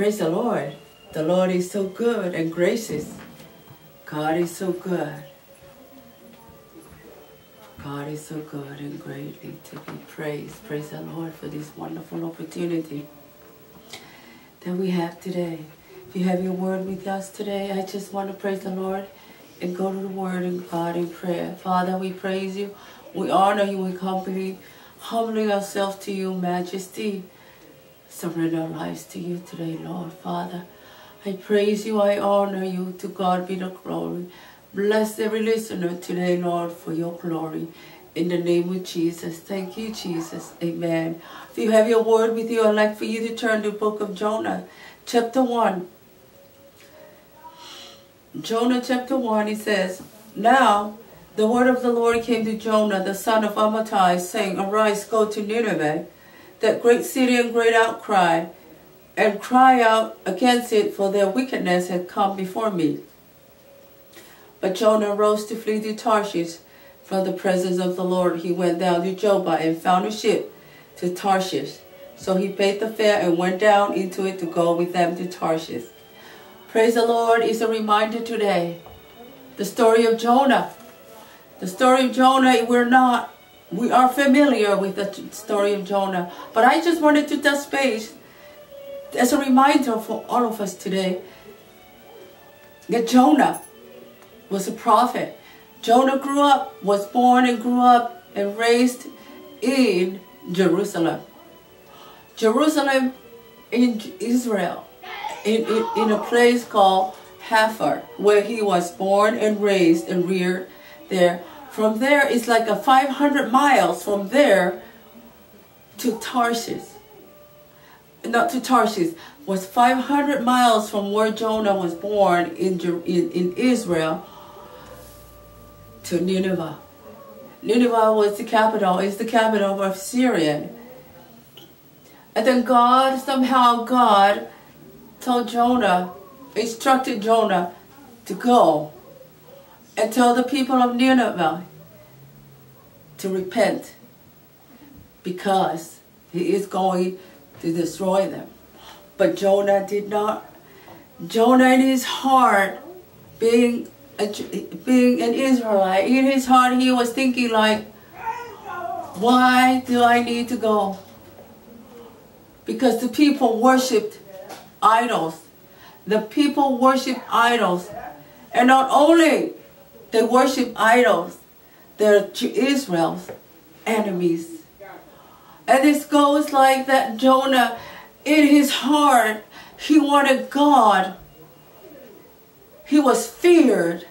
Praise the Lord. The Lord is so good and gracious. God is so good. God is so good and greatly to be praised. Praise the Lord for this wonderful opportunity that we have today. If you have your word with us today, I just want to praise the Lord and go to the word and God in prayer. Father, we praise you. We honor you. We humbly, humbling ourselves to you, majesty. Surrender our lives to you today, Lord. Father, I praise you. I honor you. To God be the glory. Bless every listener today, Lord, for your glory. In the name of Jesus. Thank you, Jesus. Amen. If you have your word with you, I'd like for you to turn to the book of Jonah, chapter 1. Jonah chapter 1, he says, Now the word of the Lord came to Jonah, the son of Amittai, saying, Arise, go to Nineveh, that great city and great outcry, and cry out against it, for their wickedness had come before me. But Jonah rose to flee to Tarshish from the presence of the Lord. He went down to Joppa and found a ship to Tarshish. So he paid the fare and went down into it to go with them to Tarshish. Praise the Lord is a reminder today. The story of Jonah. The story of Jonah, we're not, we are familiar with the story of Jonah. But I just wanted to touch base as a reminder for all of us today that Jonah was a prophet. Jonah grew up, was born and grew up and raised in Jerusalem. Jerusalem in Israel, in, in, in a place called Haifa, where he was born and raised and reared there. From there, it's like a 500 miles from there to Tarshish. Not to Tarshish, was 500 miles from where Jonah was born in, in, in Israel to Nineveh. Nineveh was the capital, is the capital of Syria. And then God, somehow God told Jonah, instructed Jonah to go and tell the people of Nineveh to repent because he is going to destroy them. But Jonah did not. Jonah in his heart, being a, being an Israelite, in his heart he was thinking like, why do I need to go? Because the people worshipped idols. The people worshipped idols. And not only they worship idols, they're Israel's enemies. And this goes like that Jonah, in his heart, he wanted God. He was feared.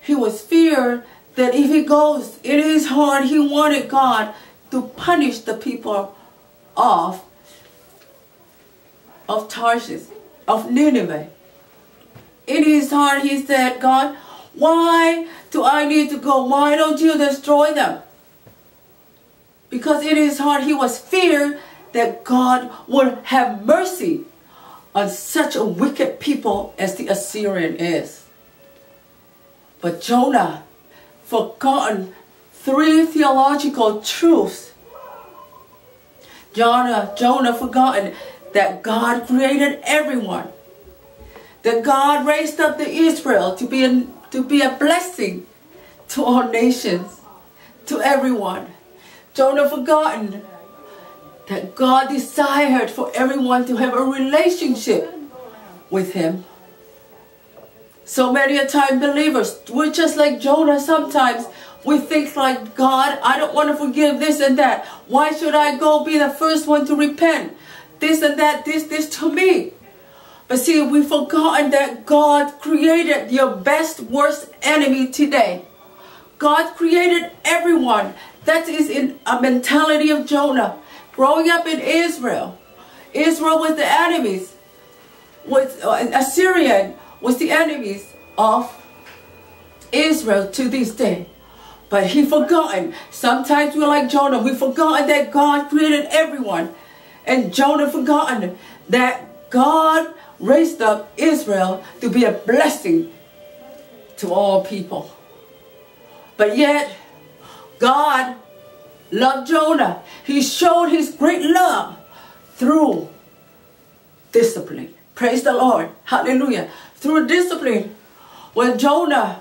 He was feared that if he goes in his heart, he wanted God to punish the people of, of Tarshish, of Nineveh. In his heart, he said, God, why do I need to go? Why don't you destroy them? Because in his heart, he was feared that God would have mercy on such a wicked people as the Assyrian is. But Jonah forgotten three theological truths. Jonah, Jonah forgotten that God created everyone. That God raised up the Israel to be a, to be a blessing to all nations, to everyone. Jonah forgotten that God desired for everyone to have a relationship with Him. So many a time believers, we're just like Jonah sometimes. We think like, God, I don't want to forgive this and that. Why should I go be the first one to repent? This and that, this, this to me. But see, we've forgotten that God created your best, worst enemy today. God created everyone. That is in a mentality of Jonah. Growing up in Israel, Israel was the enemies. Was uh, Assyrian was the enemies of Israel to this day. But he forgotten. Sometimes we're like Jonah. We've forgotten that God created everyone. And Jonah forgotten that God raised up Israel to be a blessing to all people. But yet, God loved Jonah. He showed his great love through discipline. Praise the Lord. Hallelujah. Through discipline. When Jonah,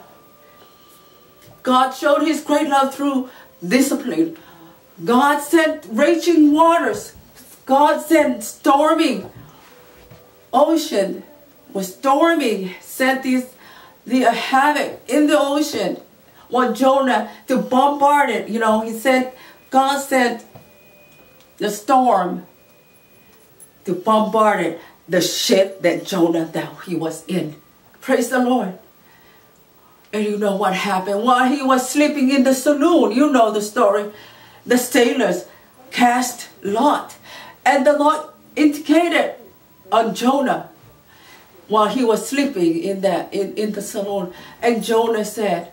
God showed his great love through discipline. God sent raging waters. God sent storming ocean was storming, sent this the havoc in the ocean. Want Jonah to bombard it. You know, he said God sent the storm to bombard it, the ship that Jonah that he was in. Praise the Lord. And you know what happened? While he was sleeping in the saloon, you know the story. The sailors cast lot. And the lot indicated on Jonah while he was sleeping in that in, in the saloon. And Jonah said,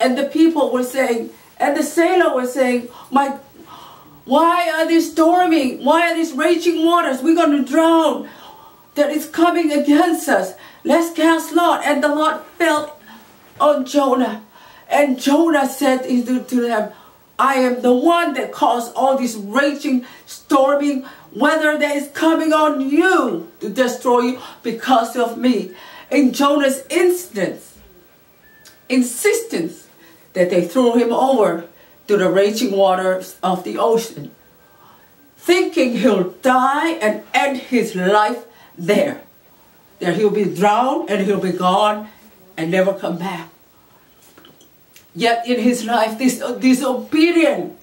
and the people were saying, and the sailor was saying, My why are they storming? Why are these raging waters? We're going to drown. That is coming against us. Let's cast lot. And the lot fell on Jonah. And Jonah said to them, I am the one that caused all this raging, storming weather that is coming on you to destroy you because of me. In Jonah's instance, insistence that they threw him over to the raging waters of the ocean, thinking he'll die and end his life there. That he'll be drowned and he'll be gone and never come back. Yet in his life, this uh, disobedient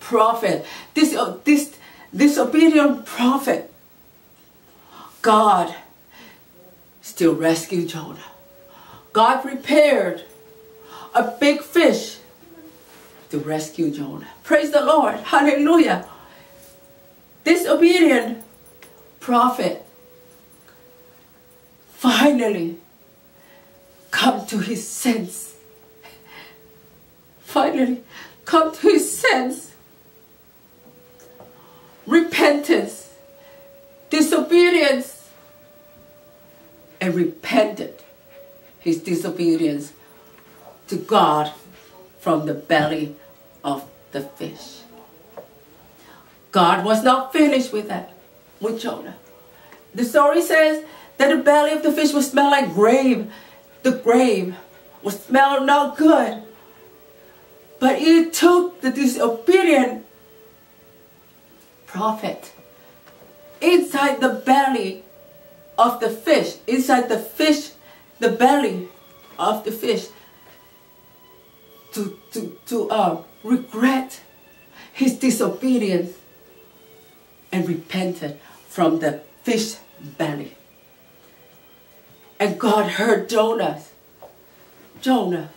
prophet, this, uh, this disobedient prophet, God still rescued Jonah. God prepared a big fish to rescue Jonah. Praise the Lord. Hallelujah. Disobedient prophet finally come to his sense. Finally come to his sense. Repentance, disobedience, and repented his disobedience to God from the belly of the fish. God was not finished with that, with Jonah. The story says that the belly of the fish would smell like grave. The grave would smell not good. But it took the disobedient prophet inside the belly of the fish, inside the fish, the belly of the fish, to, to, to uh, regret his disobedience and repented from the fish belly. And God heard Jonah. Jonah.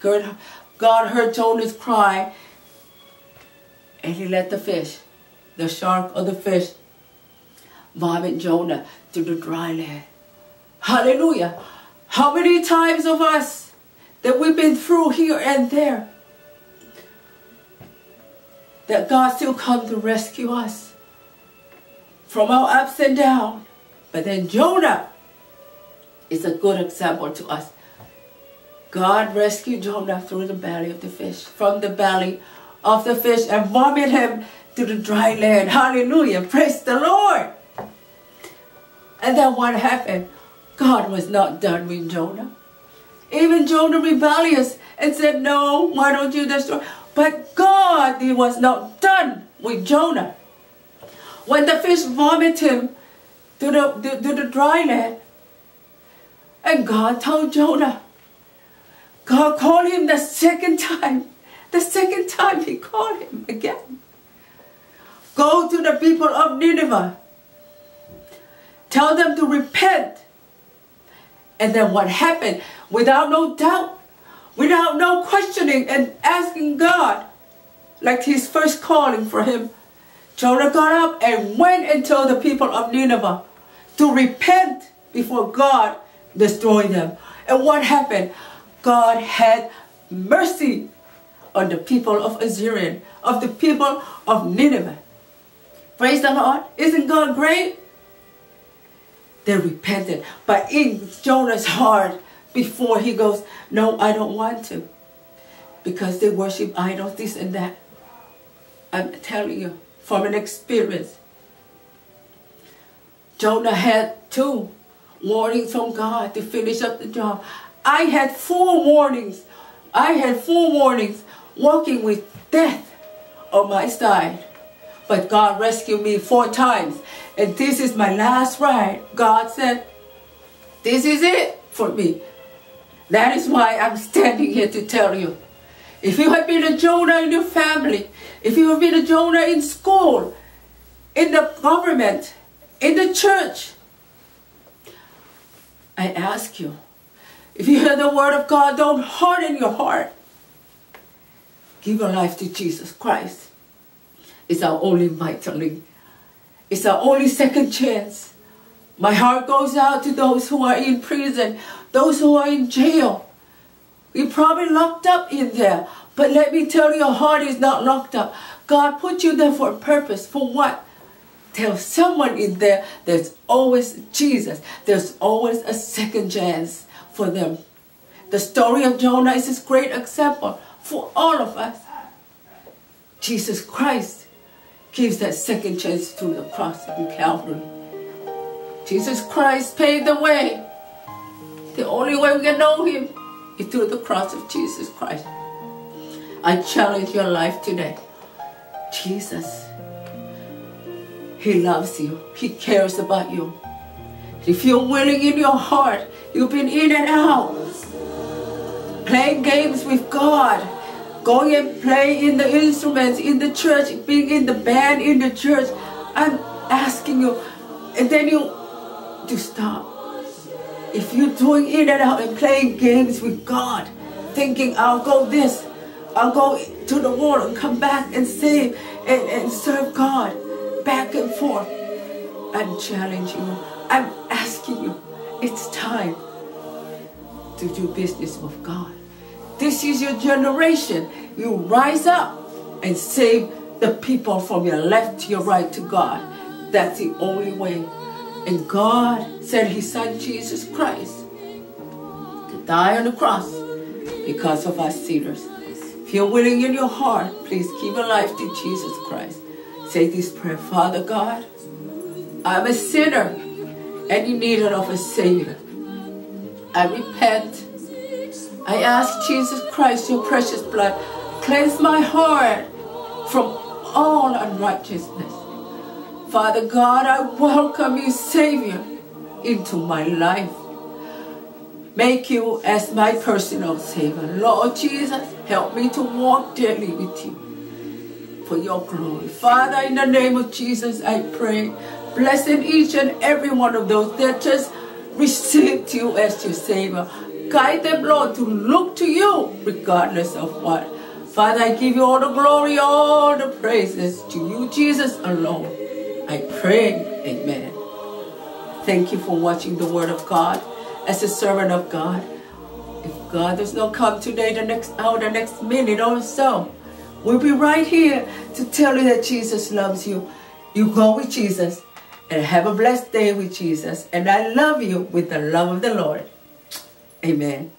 God, God heard Jonah's cry and he let the fish, the shark or the fish, vomit Jonah to the dry land. Hallelujah. How many times of us that we've been through here and there that God still come to rescue us from our ups and downs. But then Jonah is a good example to us. God rescued Jonah through the belly of the fish, from the belly of the fish, and vomited him to the dry land. Hallelujah. Praise the Lord. And then what happened? God was not done with Jonah. Even Jonah rebellious and said, no, why don't you destroy? But God he was not done with Jonah. When the fish vomited him to the, to, to the dry land, and God told Jonah, God called him the second time. The second time he called him again. Go to the people of Nineveh. Tell them to repent. And then what happened? Without no doubt, without no questioning and asking God, like his first calling for him. Jonah got up and went and told the people of Nineveh to repent before God destroyed them. And what happened? God had mercy on the people of Assyrian, of the people of Nineveh. Praise the Lord. Isn't God great? They repented. But in Jonah's heart, before he goes, no, I don't want to. Because they worship idols, this and that. I'm telling you from an experience. Jonah had two warnings from God to finish up the job. I had four warnings. I had four warnings walking with death on my side. But God rescued me four times. And this is my last ride. God said, this is it for me. That is why I'm standing here to tell you. If you have been a Jonah in your family, if you have been a Jonah in school, in the government, in the church, I ask you, if you hear the word of God, don't harden your heart. Give your life to Jesus Christ. It's our only vitally. It's our only second chance. My heart goes out to those who are in prison, those who are in jail. You're probably locked up in there. But let me tell you, your heart is not locked up. God put you there for a purpose. For what? Tell someone in there there's always Jesus. There's always a second chance for them. The story of Jonah is a great example for all of us. Jesus Christ gives that second chance through the cross in Calvary. Jesus Christ paved the way. The only way we can know Him is through the cross of Jesus Christ. I challenge your life today. Jesus, He loves you. He cares about you. If you're willing in your heart, you've been in and out, playing games with God, going and playing in the instruments in the church, being in the band in the church. I'm asking you, and then you to stop. If you're doing in and out and playing games with God, thinking I'll go this, I'll go to the world and come back and save and, and serve God back and forth. I'm challenging you. I'm asking you. It's time to do business with God. This is your generation. You rise up and save the people from your left to your right to God. That's the only way. And God sent His Son Jesus Christ to die on the cross because of us sinners. If you're willing in your heart, please give your life to Jesus Christ. Say this prayer, Father God, I'm a sinner and in need of a Savior. I repent. I ask Jesus Christ, your precious blood, cleanse my heart from all unrighteousness. Father God, I welcome you, Savior, into my life make you as my personal Savior. Lord Jesus, help me to walk daily with you for your glory. Father, in the name of Jesus, I pray, blessing each and every one of those that just received you as your Savior. Guide them, Lord, to look to you regardless of what. Father, I give you all the glory, all the praises to you, Jesus alone. I pray, amen. Thank you for watching the Word of God as a servant of God. If God does not come today, the next hour, the next minute or so, we'll be right here to tell you that Jesus loves you. You go with Jesus and have a blessed day with Jesus. And I love you with the love of the Lord. Amen.